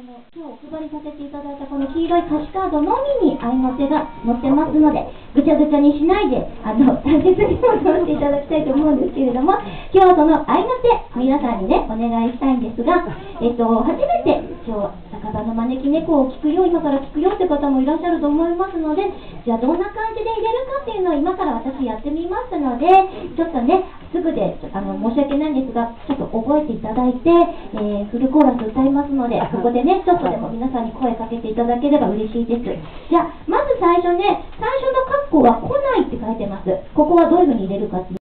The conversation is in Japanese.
あの今日お配りさせていただいたこの黄色い歌詞カードのみに合いの手が載ってますので、ぐちゃぐちゃにしないで、あの、大切に保存していただきたいと思うんですけれども、今日はその合いの手、皆さんにね、お願いしたいんですが、えっと、初めて今日、酒場の招き猫を聞くよ、今から聞くよって方もいらっしゃると思いますので、じゃあどんな感じで入れる今から私やってみますので、ちょっとね、すぐであの申し訳ないんですが、ちょっと覚えていただいて、えー、フルコーラス歌いますので、ここでね、ちょっとでも皆さんに声かけていただければ嬉しいです。じゃあ、まず最初ね、最初の括弧は来ないって書いてます。ここはどういうふうに入れるか